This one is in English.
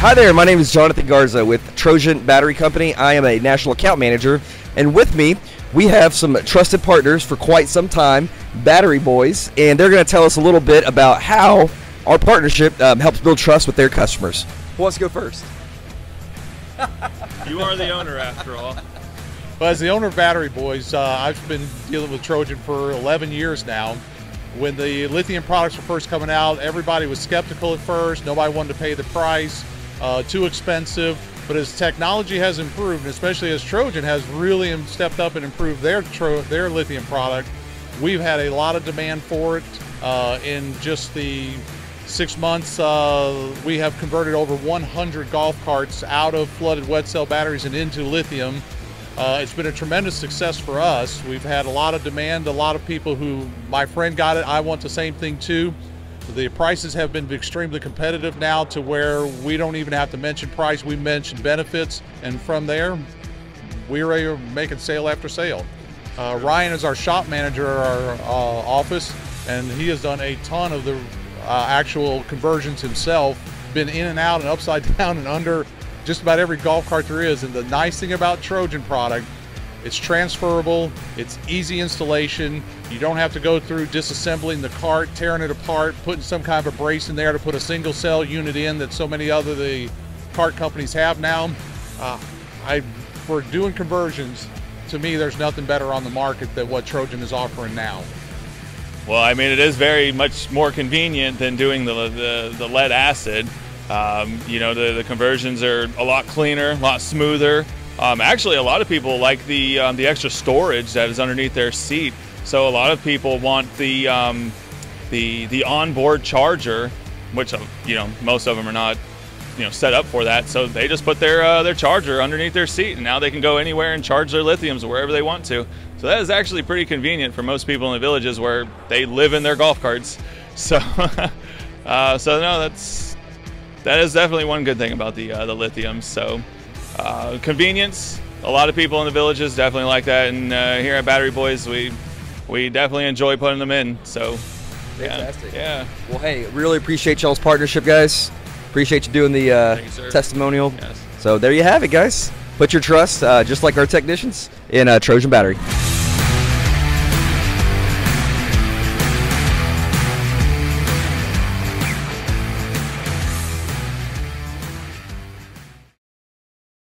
Hi there, my name is Jonathan Garza with Trojan Battery Company. I am a national account manager, and with me, we have some trusted partners for quite some time, Battery Boys, and they're going to tell us a little bit about how our partnership um, helps build trust with their customers. Who wants to go first? You are the owner, after all. Well, as the owner of Battery Boys, uh, I've been dealing with Trojan for 11 years now. When the lithium products were first coming out, everybody was skeptical at first. Nobody wanted to pay the price, uh, too expensive. But as technology has improved, especially as Trojan has really stepped up and improved their their lithium product, we've had a lot of demand for it. Uh, in just the six months, uh, we have converted over 100 golf carts out of flooded wet cell batteries and into lithium. Uh, it's been a tremendous success for us. We've had a lot of demand, a lot of people who, my friend got it, I want the same thing too. The prices have been extremely competitive now to where we don't even have to mention price, we mention benefits, and from there, we're making sale after sale. Uh, Ryan is our shop manager at our uh, office, and he has done a ton of the uh, actual conversions himself, been in and out and upside down and under just about every golf cart there is. And the nice thing about Trojan product, it's transferable, it's easy installation. You don't have to go through disassembling the cart, tearing it apart, putting some kind of a brace in there to put a single cell unit in that so many other the cart companies have now. Uh, I, for doing conversions, to me, there's nothing better on the market than what Trojan is offering now. Well, I mean, it is very much more convenient than doing the, the, the lead acid. Um, you know, the, the conversions are a lot cleaner, a lot smoother. Um, actually, a lot of people like the um, the extra storage that is underneath their seat. So a lot of people want the um, the the onboard charger, which uh, you know most of them are not you know set up for that. So they just put their uh, their charger underneath their seat, and now they can go anywhere and charge their lithiums wherever they want to. So that is actually pretty convenient for most people in the villages where they live in their golf carts. So uh, so no, that's that is definitely one good thing about the uh, the lithium. So uh, convenience. A lot of people in the villages definitely like that, and uh, here at Battery Boys, we we definitely enjoy putting them in. So Fantastic. Yeah. Well, hey, really appreciate y'all's partnership, guys. Appreciate you doing the uh, you, testimonial. Yes. So there you have it, guys. Put your trust, uh, just like our technicians, in uh, Trojan Battery.